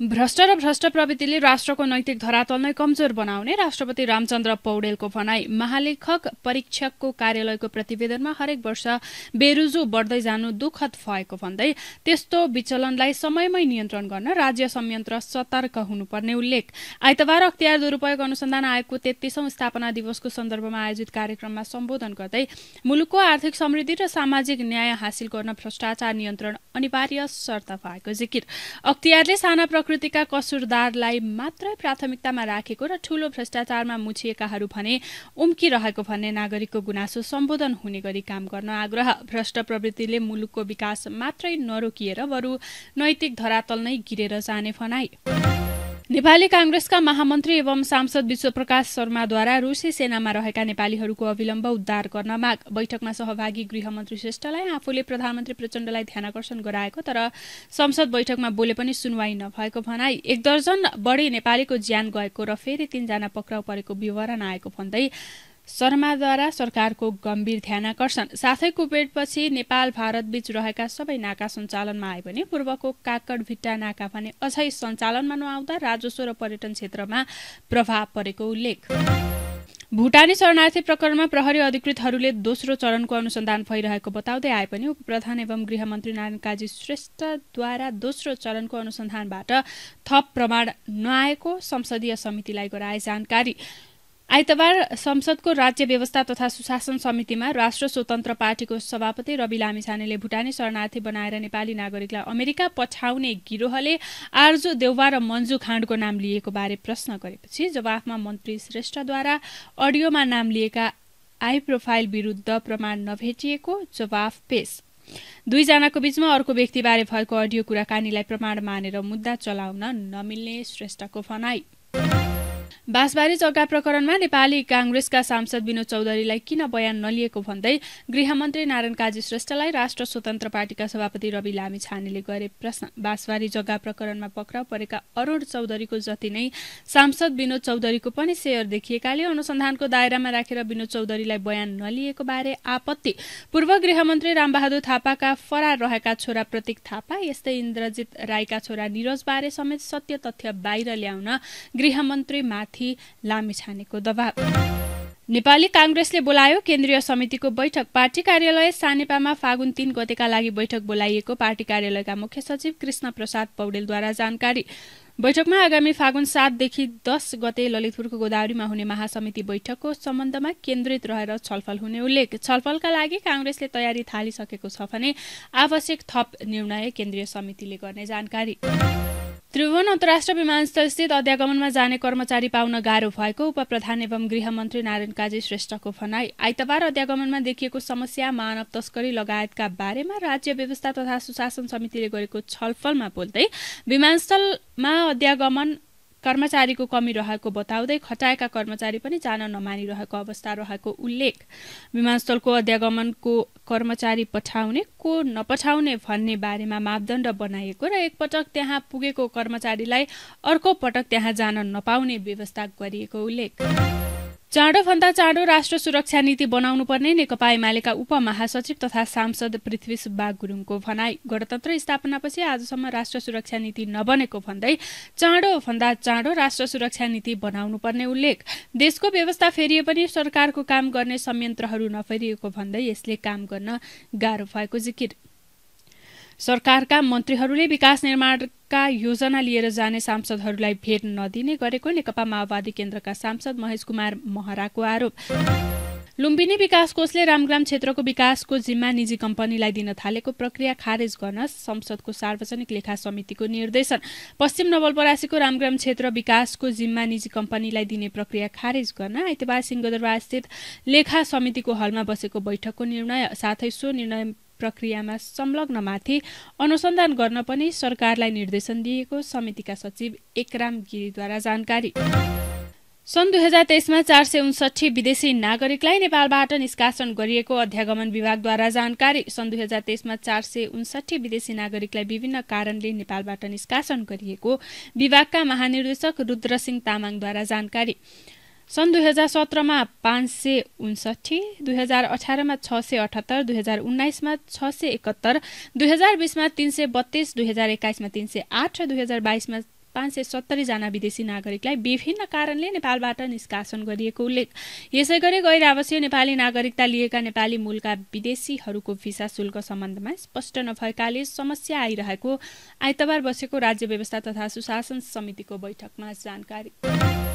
भ्रष्ट र भ्रष्ट प्रवृत्तिले राष्ट्रको नैतिक धरातल नै कमजोर बनाउने राष्ट्रपति रामचन्द्र पौडेलको भनाई। महालेखक परीक्षकको कार्यालयको प्रतिवेदनमा हरेक वर्ष बेरुजु बढ्दै जानु दुःखद भएको भन्दै त्यस्तो विचलनलाई समयमै नियन्त्रण गर्न राज्य संयन्त्र सतर्क हुनुपर्ने उल्लेख। आइतबार अख्तियार दुरूपयोग अनुसन्धान आयोगको तेत्तीसौं स्थापना दिवसको सन्दर्भमा आयोजित कार्यक्रममा सम्बोधन गर्दै मुलुकको आर्थिक समृद्धि र सामाजिक न्याय हासिल गर्न भ्रष्टाचार नियन्त्रण अनिवार्य शर्त भएको जिकिर। अख्तियारले साना प्रकृतिका कसुरदारलाई मात्रै प्राथमिकतामा राखेको र ठूलो भ्रष्टाचारमा मुछिएकाहरू भने उम्किरहेको भन्ने नागरिकको गुनासो सम्बोधन हुने गरी काम गर्न आग्रह। भ्रष्ट प्रवृत्तिले मुलुकको विकास मात्रै नरोकिएर बरु नैतिक धरातल नै गिरेर जाने भनाई। नेपाली कांग्रेसका महामन्त्री एवं सांसद विश्वप्रकाश शर्माद्वारा रुसी सेनामा रहेका नेपालीहरूको अविलम्ब उद्धार गर्न माग। बैठकमा सहभागी गृहमन्त्री श्रेष्ठलाई आफूले प्रधानमन्त्री प्रचण्डलाई ध्यानकर्षण गराएको तर संसद बैठकमा बोले पनि सुनवाई नभएको भनाई एक दर्जन बढी नेपालीको ज्यान गएको र फेरि तीनजना पक्राउ परेको विवरण आएको भन्दै शर्माद्वारा सरकारको गम्भीर ध्यानकर्षण साथै कुपेटपछि नेपाल भारत बीच रहेका सबै नाका सञ्चालनमा आए पनि पूर्वको काकड भिट्टा नाका भने अझै सञ्चालनमा नआउँदा राजस्व र पर्यटन क्षेत्रमा प्रभाव परेको उल्लेख। भूटानी शरणार्थी प्रकरणमा प्रहरी अधिकृतहरूले दोस्रो चरणको अनुसन्धान भइरहेको बताउँदै आए पनि उपप्रधान एवं गृहमन्त्री नारायण काजी श्रेष्ठद्वारा दोस्रो चरणको अनुसन्धानबाट थप प्रमाण नआएको संसदीय समितिलाई गराए जानकारी। आइतबार संसदको राज्य व्यवस्था तथा सुशासन समितिमा राष्ट्र स्वतन्त्र पार्टीको सभापति रवि लामिछानेले भुटानी शरणार्थी बनाएर नेपाली नागरिकलाई अमेरिका पठाउने गिरोहले आर्जु देउवा र मन्जु खाँडको नाम लिएको बारे प्रश्न गरेपछि जवाफमा मन्त्री श्रेष्ठद्वारा अडियोमा नाम लिएका आई प्रोफाइल विरूद्ध प्रमाण नभेटिएको जवाफ पेश। दुईजनाको बीचमा अर्को व्यक्तिबारे भएको अडियो कुराकानीलाई प्रमाण मानेर मुद्दा चलाउन नमिल्ने श्रेष्ठको भनाई। बाँसबारी जग्गा प्रकरणमा नेपाली कांग्रेसका सांसद विनोद चौधरीलाई किन बयान नलिएको भन्दै गृहमन्त्री नारायण काजी श्रेष्ठलाई राष्ट्र स्वतन्त्र पार्टीका सभापति रवि लामी छानेले गरे प्रश्न। बाँसबारी जग्गा प्रकरणमा पक्राउ परेका अरूण चौधरीको जति नै सांसद विनोद चौधरीको पनि शेयर देखिएकाले अनुसन्धानको दायरामा राखेर विनोद चौधरीलाई बयान नलिएको बारे आपत्ति। पूर्व गृहमन्त्री रामबहादुर थापाका फरार रहेका छोरा प्रतीक थापा यस्तै इन्द्रजित राईका छोरा निरज बारे समेत सत्य तथ्य बाहिर ल्याउन गृहमन्त्री माथि माथि लामिछानेको दबाव नेपाली कांग्रेसले बोलायो केन्द्रीय समितिको बैठक पार्टी कार्यालय सानेपामा फागुन तीन गतेका लागि बैठक बोलाइएको पार्टी कार्यालयका मुख्य सचिव कृष्ण प्रसाद पौडेलद्वारा जानकारी। बैठकमा आगामी फागुन सातदेखि दस गते ललितपुरको गोदावरीमा हुने महासमिति बैठकको सम्बन्धमा केन्द्रित रहेर छलफल हुने उल्लेख। छलफलका लागि कांग्रेसले तयारी थालिसकेको छ भने आवश्यक थप निर्णय केन्द्रीय समितिले गर्ने जानकारी। त्रिभुवन अन्तर्राष्ट्रिय विमानस्थलस्थित अध्यागमनमा जाने कर्मचारी पाउन गाह्रो भएको उप प्रधान एवं गृहमन्त्री नारायण काजी श्रेष्ठको भनाई। आइतबार अध्यागमनमा देखिएको समस्या मानव तस्करी लगायतका बारेमा राज्य व्यवस्था तथा सुशासन समितिले गरेको छलफलमा बोल्दै विमानस्थलमा अध्यागमन कर्मचारीको कमी रहेको बताउँदै खटाएका कर्मचारी पनि जान नमानिरहेको अवस्था रहेको उल्लेख। विमानस्थलको अध्यागमनको कर्मचारी पठाउने को नपठाउने भन्ने बारेमा मापदण्ड बनाइएको र एकपटक त्यहाँ पुगेको कर्मचारीलाई अर्को पटक त्यहाँ जान नपाउने व्यवस्था गरिएको उल्लेख। चाँडोभन्दा चाँडो राष्ट्र सुरक्षा नीति बनाउनु पर्ने नेकपा एमालेका उपमहासचिव तथा सांसद पृथ्वी सुब्बा गुरुङको भनाई। गणतन्त्र स्थापनापछि आजसम्म राष्ट्र सुरक्षा नीति नबनेको भन्दै चाँडोभन्दा चाँडो राष्ट्र सुरक्षा नीति बनाउनु पर्ने उल्लेख। देशको व्यवस्था फेरिए पनि सरकारको काम गर्ने संयन्त्रहरू नफेरिएको भन्दै यसले काम गर्न गाह्रो भएको जिकिर। सरकारका मन्त्रीहरूले विकास निर्माणका योजना लिएर जाने सांसदहरूलाई भेट नदिने गरेको नेकपा माओवादी केन्द्रका सांसद महेश कुमार महराको आरोप। लुम्बिनी विकास कोषले रामग्राम क्षेत्रको विकासको जिम्मा निजी कम्पनीलाई दिन थालेको प्रक्रिया खारेज गर्न संसदको सार्वजनिक लेखा समितिको निर्देशन। पश्चिम नवलपरासीको रामग्राम क्षेत्र विकासको जिम्मा निजी कम्पनीलाई दिने प्रक्रिया खारेज गर्न आइतबार सिंहदरबार स्थित लेखा समितिको हलमा बसेको बैठकको निर्णय साथै सो निर्णय प्रक्रियामा संलग्नमाथि अनुसन्धान गर्न पनि सरकारलाई निर्देशन दिएको समितिका सचिव एकराम गिरीद्वारा जानकारी। सन् दुई हजार तेइसमा चार सय उन्सठी विदेशी नागरिकलाई नेपालबाट निष्कासन गरिएको अध्यागमन विभागद्वारा जानकारी। सन् दुई हजार तेइसमा चार सय उन्सठी विदेशी नागरिकलाई विभिन्न कारणले नेपालबाट निष्कासन गरिएको विभागका महानिर्देशक रुद्रसिंह तामाङद्वारा जानकारी। सन् दुई हजार सत्रमा पाँच सय उन्सठी दुई हजार अठारमा छ सय अठहत्तर दुई हजार उन्नाइसमा छ सय एकहत्तर दुई हजार बिसमा तीन सय बत्तीस दुई हजार एक्काइसमा तीन सय आठ र दुई हजार बाइसमा पाँच सय सत्तरीजना विदेशी नागरिकलाई विभिन्न कारणले नेपालबाट निष्कासन गरिएको उल्लेख। यसै गरी गैर आवासीय नेपाली नागरिकता लिएका नेपाली मूलका विदेशीहरूको भिसा शुल्क सम्बन्धमा स्पष्ट नभएकाले समस्या आइरहेको आइतबार बसेको राज्य व्यवस्था तथा सुशासन समितिको बैठकमा जानकारी।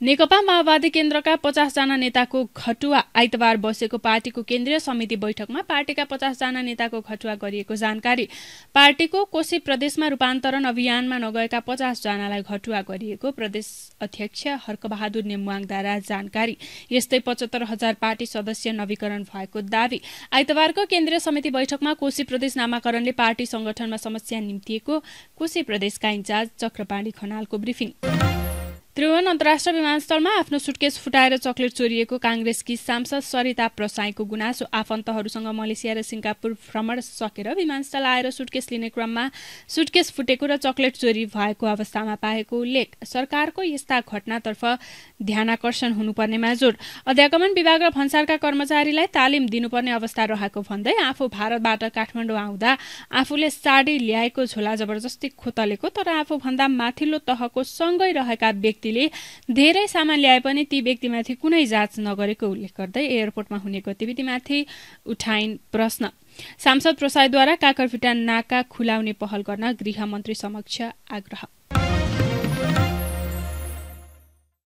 नेकपा माओवादी केन्द्रका पचासजना नेताको घटुवा आइतबार बसेको पार्टीको केन्द्रीय समिति बैठकमा पार्टीका पचासजना नेताको घटुवा गरिएको जानकारी। पार्टीको कोशी प्रदेशमा रूपान्तरण अभियानमा नगएका पचासजनालाई घटुवा गरिएको प्रदेश अध्यक्ष हर्कबहादुर नेमुवाङद्वारा जानकारी। यस्तै पचहत्तर हजार पार्टी सदस्य नवीकरण भएको दावी। आइतबारको केन्द्रीय समिति बैठकमा कोशी प्रदेश नामाकरणले पार्टी संगठनमा समस्या निम्तिएको कोशी प्रदेशका इन्चार्ज चक्रपाणी खनालको ब्रिफिङ। त्रिभुवन अन्तर्राष्ट्रिय विमानस्थलमा आफ्नो सुटकेस फुटाएर चक्लेट चोरिएको काङ्ग्रेसकी सांसद सरिता प्रसाईको गुनासो। आफन्तहरूसँग मलेसिया र सिङ्गापुर भ्रमण सकेर विमानस्थल आएर सुटकेस लिने क्रममा सुटकेस फुटेको र चक्लेट चोरी भएको अवस्थामा पाएको उल्लेख। सरकारको यस्ता घटनातर्फ ध्यानकर्षण हुनुपर्नेमा जोड। अध्यागमन विभाग र भन्सारका कर्मचारीलाई तालिम दिनुपर्ने अवस्था रहेको भन्दै आफू भारतबाट काठमाडौँ आउँदा आफूले साडी ल्याएको झोला जबरजस्ती खोतलेको तर आफूभन्दा माथिल्लो तहको सँगै रहेका व्यक्ति व्यक्तिले धेरै सामान ल्याए पनि ती व्यक्तिमाथि कुनै जाँच नगरेको उल्लेख गर्दै एयरपोर्टमा हुने गतिविधिमाथि उठाइन् प्रश्न। सांसद प्रसादद्वारा काकरफिटा नाका खुलाउने पहल गर्न गृहमन्त्री समक्ष आग्रह।